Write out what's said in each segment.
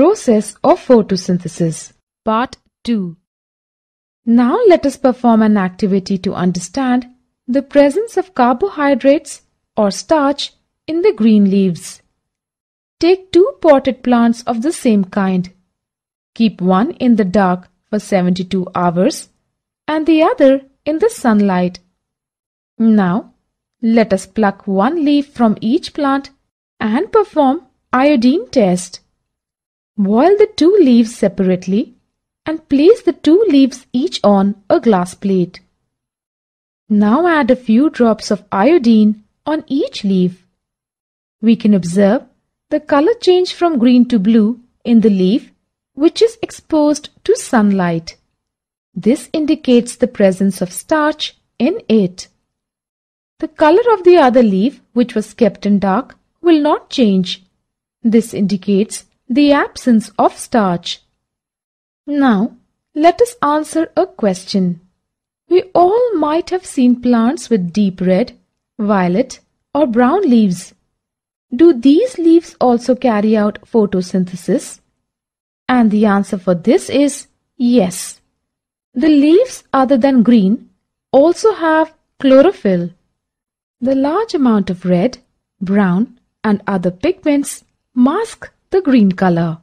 process of photosynthesis. Part 2 Now let us perform an activity to understand the presence of carbohydrates or starch in the green leaves. Take two potted plants of the same kind. Keep one in the dark for 72 hours and the other in the sunlight. Now, let us pluck one leaf from each plant and perform iodine test. Boil the two leaves separately and place the two leaves each on a glass plate. Now add a few drops of iodine on each leaf. We can observe the color change from green to blue in the leaf which is exposed to sunlight. This indicates the presence of starch in it. The color of the other leaf, which was kept in dark, will not change. This indicates the absence of starch. Now, let us answer a question. We all might have seen plants with deep red, violet or brown leaves. Do these leaves also carry out photosynthesis? And the answer for this is yes. The leaves other than green also have chlorophyll. The large amount of red, brown and other pigments mask the green color.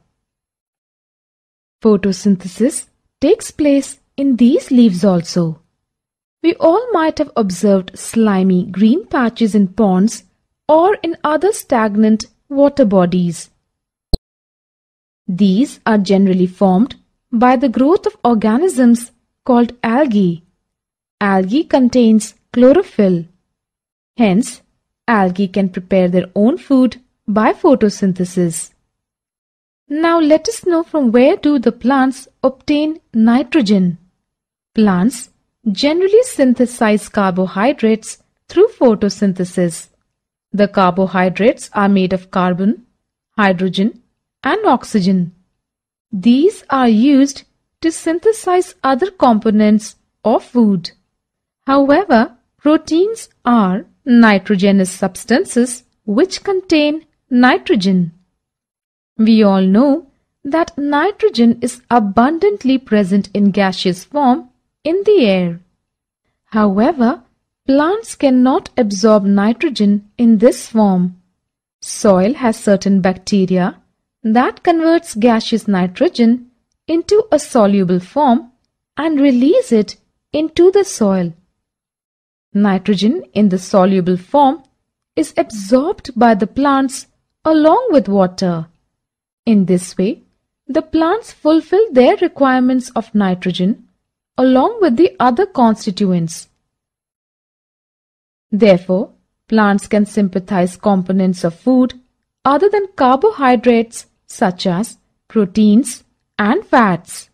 Photosynthesis takes place in these leaves also. We all might have observed slimy green patches in ponds or in other stagnant water bodies. These are generally formed by the growth of organisms called algae. Algae contains chlorophyll. Hence, algae can prepare their own food by photosynthesis. Now let us know from where do the plants obtain nitrogen. Plants generally synthesize carbohydrates through photosynthesis. The carbohydrates are made of carbon, hydrogen and oxygen. These are used to synthesize other components of food. However, proteins are nitrogenous substances which contain nitrogen. We all know that nitrogen is abundantly present in gaseous form in the air. However, plants cannot absorb nitrogen in this form. Soil has certain bacteria that converts gaseous nitrogen into a soluble form and release it into the soil. Nitrogen in the soluble form is absorbed by the plants along with water. In this way, the plants fulfill their requirements of nitrogen along with the other constituents. Therefore, plants can synthesize components of food other than carbohydrates such as proteins and fats.